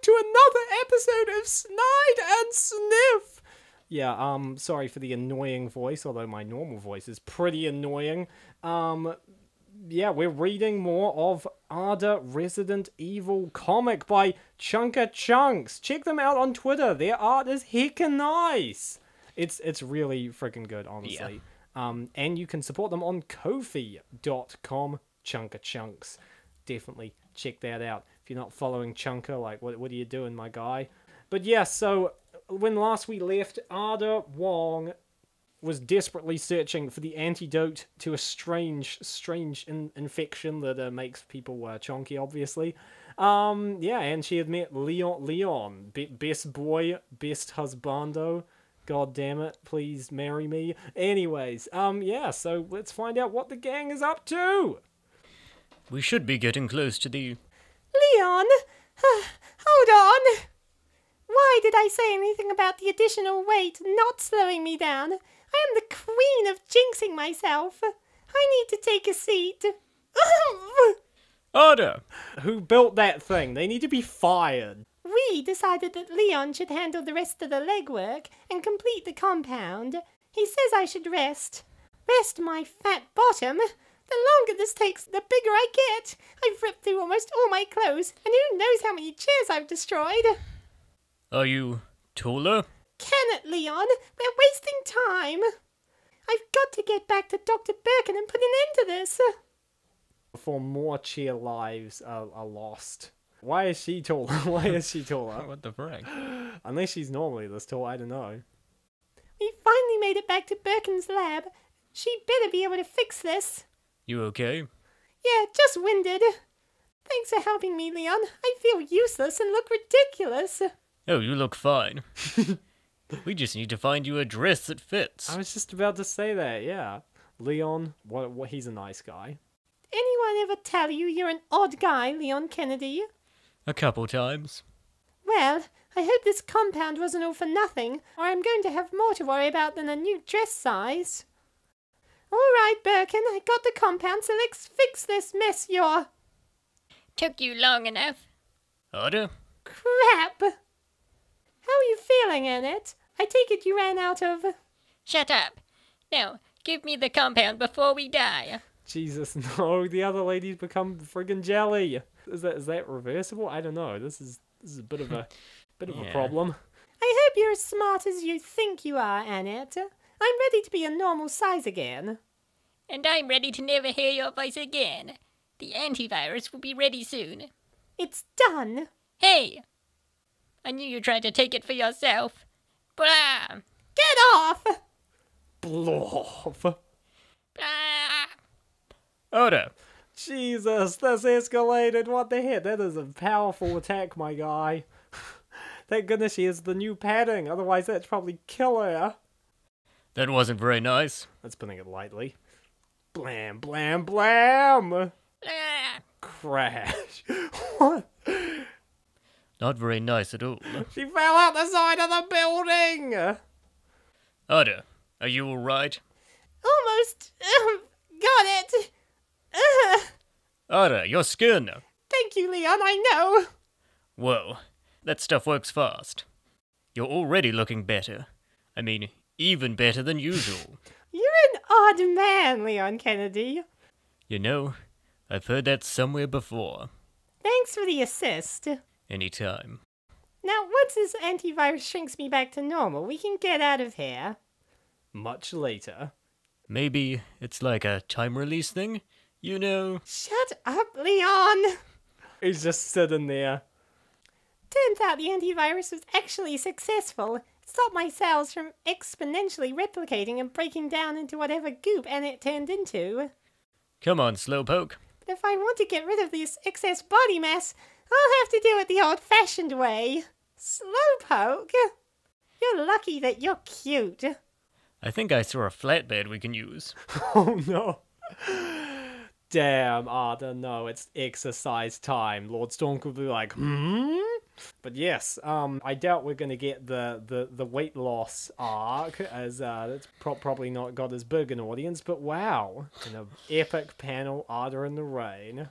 back to another episode of Snide and Sniff. Yeah, um, sorry for the annoying voice, although my normal voice is pretty annoying. Um, yeah, we're reading more of Ada Resident Evil comic by Chunker Chunks. Check them out on Twitter. Their art is heckin' nice. It's it's really freaking good, honestly. Um, and you can support them on Ko-fi.com. Chunker Chunks. Definitely check that out. You're not following Chunker, like what what are you doing, my guy? But yeah, so when last we left, Ada Wong was desperately searching for the antidote to a strange, strange in- infection that uh, makes people uh, chonky, obviously. Um, yeah, and she had met Leon, Leon, be- best boy, best husbando. God damn it, please marry me. Anyways, um, yeah, so let's find out what the gang is up to. We should be getting close to the. Leon! Ah, hold on! Why did I say anything about the additional weight not slowing me down? I am the queen of jinxing myself. I need to take a seat. Ada! Who built that thing? They need to be fired. We decided that Leon should handle the rest of the legwork and complete the compound. He says I should rest. Rest my fat bottom. The longer this takes, the bigger I get. I've ripped through almost all my clothes, and who knows how many chairs I've destroyed. Are you taller? Can it, Leon? We're wasting time. I've got to get back to Dr. Birkin and put an end to this. Before more cheer lives are, are lost. Why is she taller? Why is she taller? What the frick? Unless she's normally this tall, I don't know. We finally made it back to Birkin's lab. She better be able to fix this. You okay? Yeah, just winded. Thanks for helping me, Leon. I feel useless and look ridiculous. Oh, you look fine. we just need to find you a dress that fits. I was just about to say that, yeah. Leon, what, what he's a nice guy. Anyone ever tell you you're an odd guy, Leon Kennedy? A couple times. Well, I hope this compound wasn't all for nothing, or I'm going to have more to worry about than a new dress size. All right, Birkin, I got the compound, so let's fix this mess you're... Took you long enough. Ada? Crap! How are you feeling, Annette? I take it you ran out of... Shut up. Now, give me the compound before we die. Jesus, no, the other lady's become friggin' jelly. Is that is that reversible? I don't know. This is this is a bit of a bit of a problem. I hope you're as smart as you think you are, Annette. I'm ready to be a normal size again. And I'm ready to never hear your voice again. The antivirus will be ready soon. It's done. Hey! I knew you tried to take it for yourself. Blah! Get off! Blob. Blah! Ada! Jesus, this escalated. What the heck? That is a powerful attack, my guy. Thank goodness she has the new padding. Otherwise, that's probably kill her. That wasn't very nice. That's putting it lightly. Blam, blam, blam. Blah! Crash. what? Not very nice at all. She fell out the side of the building. Ada, are you alright? Almost um, got it. Ugh. Ada, your skin! Thank you, Leon. I know. Whoa, that stuff works fast. You're already looking better. I mean, even better than usual. You're an odd man, Leon Kennedy. You know, I've heard that somewhere before. Thanks for the assist. Anytime. Now, once this antivirus shrinks me back to normal, we can get out of here. Much later. Maybe it's like a time release thing? You know? Shut up, Leon. He's just sitting there. Turns out the antivirus was actually successful. It stopped my cells from exponentially replicating and breaking down into whatever goop and it turned into. Come on, Slowpoke. But if I want to get rid of this excess body mass, I'll have to do it the old fashioned way. Slowpoke? You're lucky that you're cute. I think I saw a flatbed we can use. Oh no. Damn, Ada, no, it's exercise time. Lord Storm could be like, hmm? But yes, um, I doubt we're gonna get the, the, the weight loss arc, as uh, that's pro- probably not got as big an audience, but wow. In an epic panel, Ada in the Rain.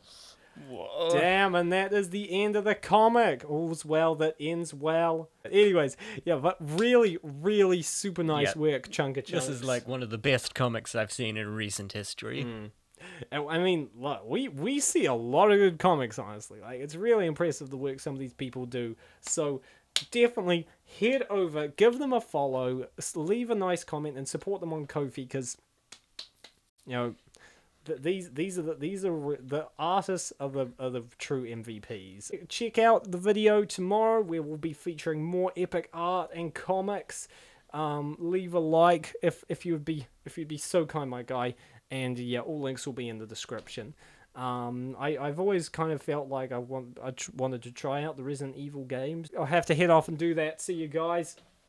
Whoa. Damn, and that is the end of the comic. All's well that ends well. Anyways, yeah, but really, really super nice Yeah. work, Chunker Chunks. This is like one of the best comics I've seen in recent history. And, I mean, look, we we see a lot of good comics, honestly. Like, it's really impressive the work some of these people do. So, definitely head over, give them a follow, leave a nice comment, and support them on Ko-fi because, you know, th- these these are the, these are re- the artists are the are the true MVPs. Check out the video tomorrow where we'll be featuring more epic art and comics. Um, leave a like if if you would be if you'd be so kind, my guy. And yeah, all links will be in the description. Um, I, I've always kind of felt like I want I wanted to try out the Resident Evil games. I'll have to head off and do that. See you guys.